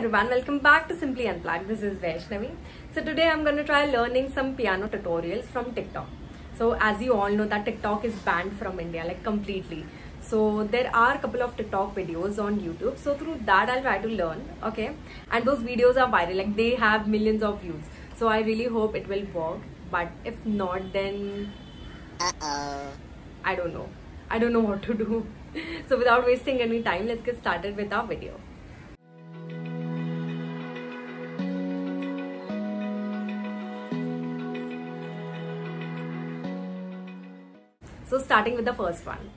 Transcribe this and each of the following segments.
everyone, welcome back to Simply Unplugged. This is Vaishnavi. So today I'm going to try learning some piano tutorials from TikTok. So as you all know that TikTok is banned from India like completely. So there are a couple of TikTok videos on YouTube. So through that I'll try to learn, okay? And those videos are viral, like they have millions of views. So I really hope it will work. But if not, then Uh-oh. I don't know. I don't know what to do. So without wasting any time, let's get started with our video. So starting with the first one.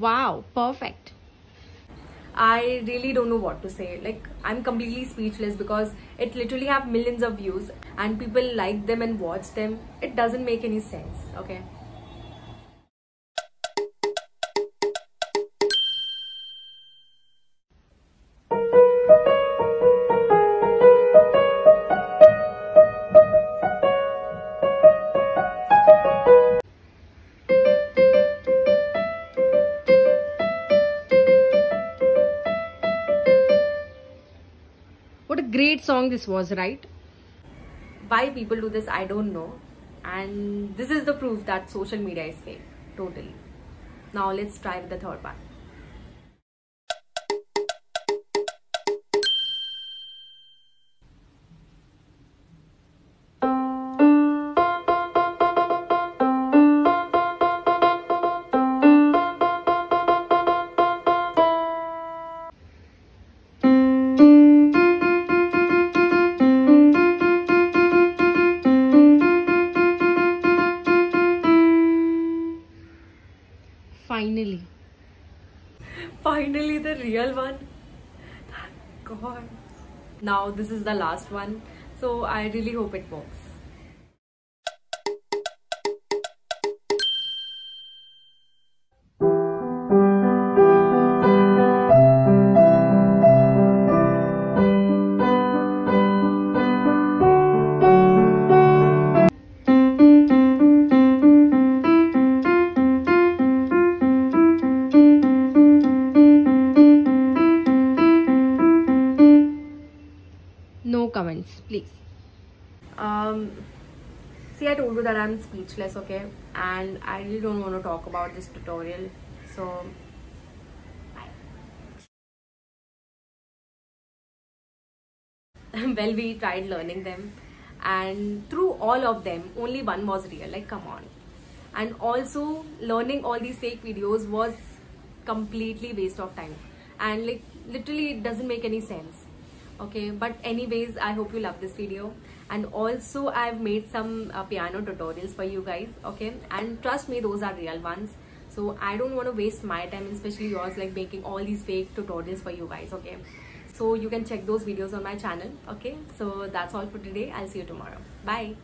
Wow, perfect. I really don't know what to say. Like I'm completely speechless because it literally have millions of views and people like them and watch them. It doesn't make any sense. Okay. Great song this was, right? Why people do this, I don't know. And this is the proof that social media is fake. Totally. Now let's try with the third one. Finally. Finally, the real one. Thank God. Now, this is the last one. So, I really hope it works. No comments, please. Um, see, I told you that I'm speechless, okay? And I really don't want to talk about this tutorial. So, well, we tried learning them, and through all of them, only one was real. Like, come on. And also, learning all these fake videos was completely waste of time. And like, literally, it doesn't make any sense okay but anyways i hope you love this video. And also i've made some uh, piano tutorials for you guys okay? And trust me those are real ones. So i don't want to waste my time especially yours like making all these fake tutorials for you guys okay? So you can check those videos on my channel okay? So that's all for today. I'll see you tomorrow. Bye.